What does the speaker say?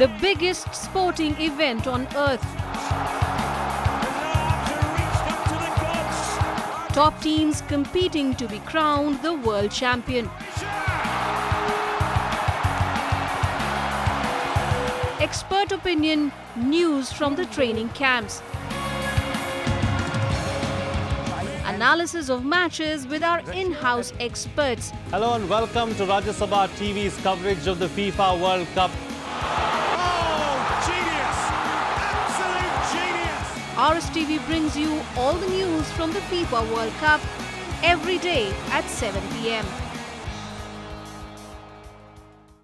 the biggest sporting event on earth. Top teams competing to be crowned the world champion. Expert opinion, news from the training camps. Analysis of matches with our in-house experts. Hello and welcome to Rajya Sabha TV's coverage of the FIFA World Cup. RSTV brings you all the news from the FIFA World Cup every day at 7 pm.